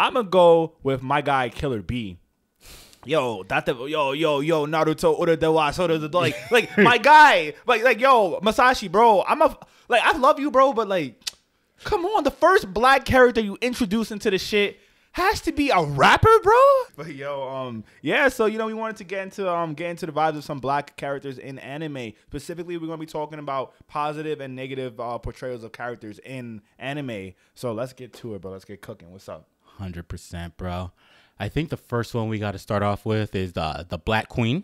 I'm gonna go with my guy Killer B. Yo, that the yo yo yo Naruto order the wa so the like like my guy. Like like yo Masashi bro. I'm a like I love you bro but like come on. The first black character you introduce into the shit has to be a rapper bro? But yo um yeah so you know we wanted to get into um get into the vibes of some black characters in anime. Specifically we're gonna be talking about positive and negative uh, portrayals of characters in anime. So let's get to it bro. Let's get cooking. What's up Hundred percent, bro. I think the first one we got to start off with is the the Black Queen,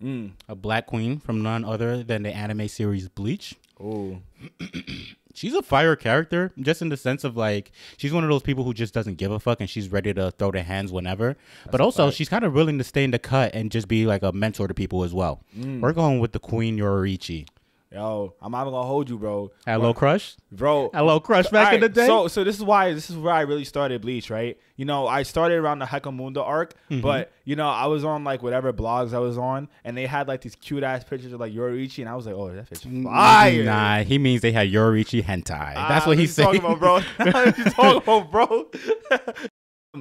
mm. a Black Queen from none other than the anime series Bleach. oh She's a fire character, just in the sense of like she's one of those people who just doesn't give a fuck and she's ready to throw their hands whenever. but also she's kind of willing to stay in the cut and just be like a mentor to people as well. We're going with the Queen Yoruichi. Yo, I'm not gonna hold you, bro. Hello, Crush. bro. Hello, Crush. Back in the day. So, so this is why this is where I really started Bleach, right? You know, I started around the Hueco Mundo arc, Mm-hmm. but you know, I was on like whatever blogs I was on, and they had like these cute ass pictures of like Yoruichi, and I was like, oh, that bitch fire. Nah, he means they had Yoruichi hentai. That's Ah, what he's talking saying. about, bro. That's what he's talking about, bro.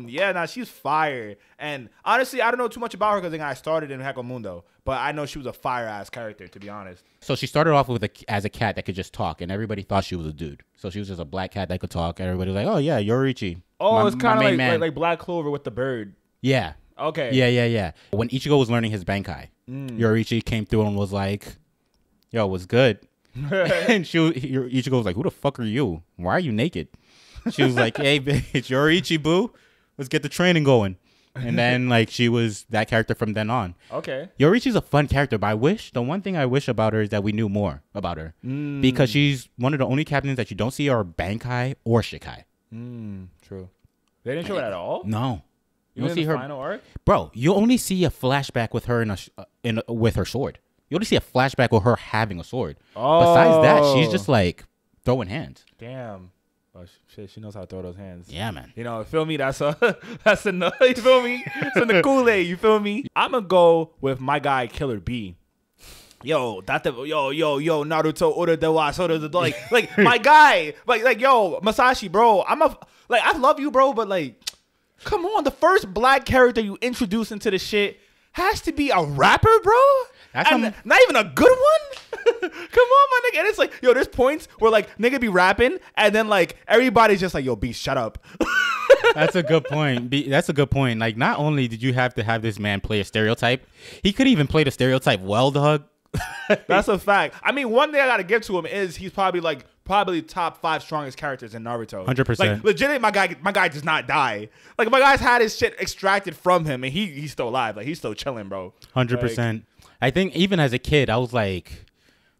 yeah, nah, she's fire. And honestly, I don't know too much about her because I started in Hueco Mundo, but I know she was a fire ass character, to be honest. So she started off with a, as a cat that could just talk, and everybody thought she was a dude. So she was just a black cat that could talk. and Everybody was like, "Oh yeah, Yoruichi." Oh, My- it's kind of like, like like Black Clover with the bird. yeah, Okay. yeah, yeah, yeah. When Ichigo was learning his Bankai, Mm. Yoruichi came through and was like, "Yo, what's good?" and she, was- Ichigo was like, "Who the fuck are you? Why are you naked?" She was like, "Hey, bitch, Yoruichi, boo. Let's get the training going." And then like she was that character from then on. Okay. Yoruichi's a fun character, but I wish the one thing I wish about her is that we knew more about her Mm. because she's one of the only captains that you don't see are Bankai or Shikai. Mm, true. They didn't show it at all. No, you don't see her, final arc. bro. You only see a flashback with her in a uh, in a, with her sword. You only see a flashback with her having a sword. Besides that, she's Oh. just like throwing hands. Damn. Oh, shit, she knows how to throw those hands. Yeah, man. You know, feel me? That's a that's enough. You feel me? It's in the Kool Aid. You feel me? I'm gonna go with my guy Killer B. Yo, that the yo yo yo Naruto order the wa so the like like my guy like like yo Masashi bro. I'm a like I love you bro, but like come on, the first black character you introduce into the shit has to be a rapper, bro. That's and how- not even a good one. Come on, my nigga. And it's like, yo, there's points where like nigga be rapping, and then like everybody's just like, yo, B, shut up. That's a good point. Be- That's a good point. Like, not only did you have to have this man play a stereotype, he could even play the stereotype well, dog. That's a fact. I mean, one thing I gotta give to him is he's probably like probably top five strongest characters in Naruto. 100%. Like legitimately, my guy, my guy does not die. Like my guy's had his shit extracted from him, and he he's still alive. Like he's still chilling, bro. Hundred percent. I think even as a kid, I was like,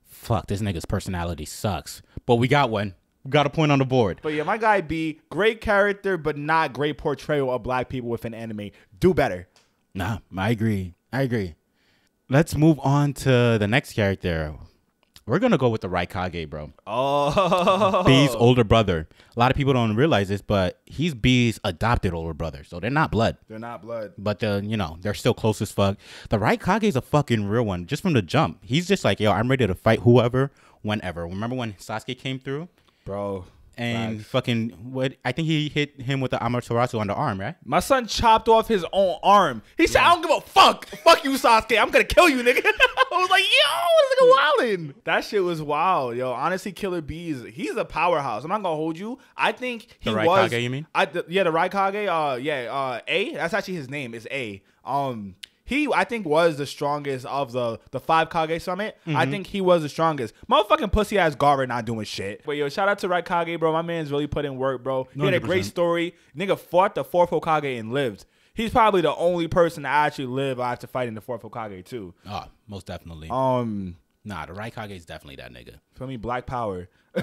"Fuck, this nigga's personality sucks." But we got one. We got a point on the board. But yeah, my guy B, great character, but not great portrayal of black people within anime. Do better. Nah, I agree. I agree. Let's move on to the next character. We're gonna go with the Raikage, bro. Oh, B's older brother. A lot of people don't realize this, but he's B's adopted older brother, so they're not blood. they're not blood. But the you know they're still close as fuck. The Raikage is a fucking real one, just from the jump. He's just like, yo, I'm ready to fight whoever, whenever. Remember when Sasuke came through Bro, and Facts. fucking what? I think he hit him with the Amaterasu on the arm, right? my son chopped off his own arm. He said, "I don't give a fuck. Fuck you, Sasuke. I'm gonna kill you, nigga." I was like, "Yo, this nigga wildin'." That shit was wild, yo. Honestly, Killer Bees, he's a powerhouse. I'm not gonna hold you. I think he The was. Raikage, you mean? I th- yeah, the Raikage. Uh, yeah. Uh, A. That's actually his name. Is A. Um. He, I think, was the strongest of the the five Kage summit. Mm-hmm. I think he was the strongest. Motherfucking pussy ass Garvin not doing shit. But yo, shout out to Raikage, bro. My man's really put in work, bro. He had a great story. Nigga fought the fourth Hokage and lived. He's probably the only person to actually live after fighting the fourth Hokage too. Oh, most definitely. Um, nah, the Raikage is definitely that nigga. feel me? Black Power.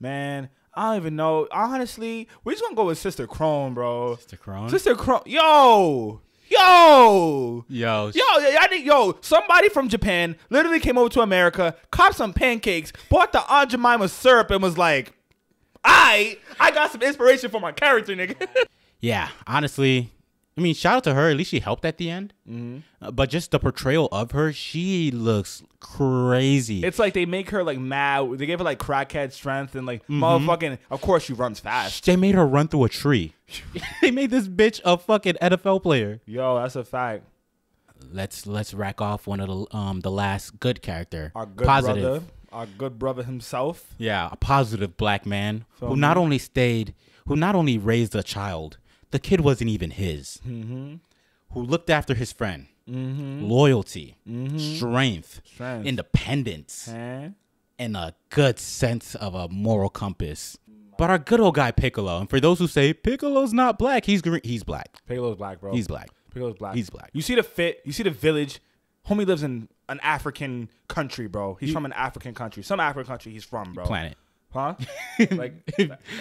Man, I don't even know. Honestly, we're just gonna go with Sister Krone, bro. Mr. Krone. Sister Krone, yo, yo. Yo, Yo, I think yo, somebody from Japan literally came over to America, copped some pancakes, bought the Aunt Jemima syrup, and was like, "I, I got some inspiration for my character, nigga." yeah. Honestly, I mean, shout out to her. At least she helped at the end. Uh, but just the portrayal of her, she looks crazy. It's like they make her like mad. They gave her like crackhead strength and like Mm-hmm. motherfucking. Of course, she runs fast. they made her run through a tree. they made this bitch a fucking NFL player. Yo, that's a fact. Let's let's rack off one of the um the last good character. Our good positive. brother, our good brother himself. Yeah, a positive black man Feel who me? not only stayed, who not only raised a child, the kid wasn't even his. Mm-hmm. Who looked after his friend, Mm-hmm. loyalty, Mm-hmm. strength, Strength. independence, Huh? and a good sense of a moral compass. But our good old guy Piccolo, and for those who say Piccolo's not black, he's green, he's black. Piccolo's black, bro. He's black. Piccolo's black. He's black. You see the fit. You see the village. Homie lives in an African country, bro. He's from an African country. Some African country he's from, bro. Planet. Huh? like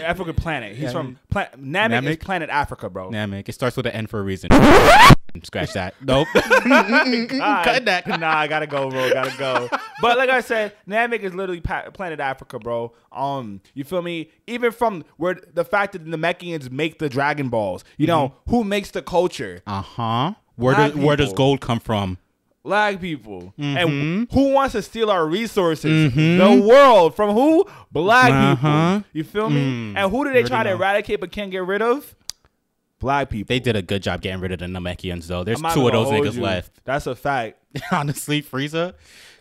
African planet. He's Yeah. from pla- Namek, is Namek? planet Africa, bro. Namek. It starts with an N for a reason. Scratch that. Nope. Cut that. Nah, I gotta go, bro. Gotta go. but like I said, Namek is literally pa- planet Africa, bro. Um, you feel me? Even from where the fact that the Namekians make the Dragon Balls, you know, Mm-hmm. who makes the culture? Uh huh. Where Black does where does people. gold come from? Black people. Mm-hmm. And who wants to steal our resources? The world. From who? Black Uh-huh. people. You feel me? Mm. And who do they Already try to know. eradicate but can't get rid of? Black people. They did a good job getting rid of the Namekians, though. There's two of those niggas you. left. That's a fact. Honestly, Frieza,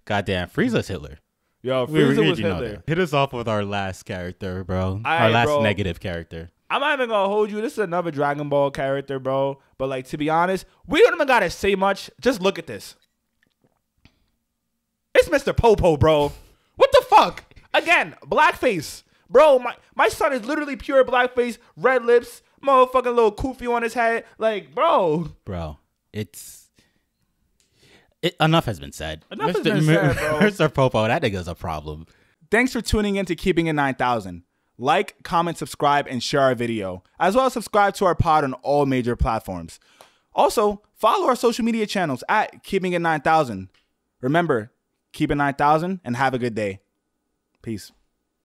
goddamn, Frieza's Hitler. Yo, Frieza we was Hitler. Hit us off with our last character, bro. our Aight, last bro. negative character. I'm not even gonna hold you. This is another Dragon Ball character, bro. But like to be honest, we don't even gotta say much. Just look at this. Mr. Popo, bro. What the fuck? Again, blackface. Bro, my, my son is literally pure blackface, red lips, motherfucking little kufi on his head. Like, bro. Bro, it's it, enough has been said. Enough has Mr. been said, bro. Mr. Popo, that nigga's a problem. Thanks for tuning in to Keeping It 9000. Like, comment, subscribe, and share our video, as well as subscribe to our pod on all major platforms. Also, follow our social media channels at Keeping It 9000. Remember, keep it 9000 and have a good day. Peace.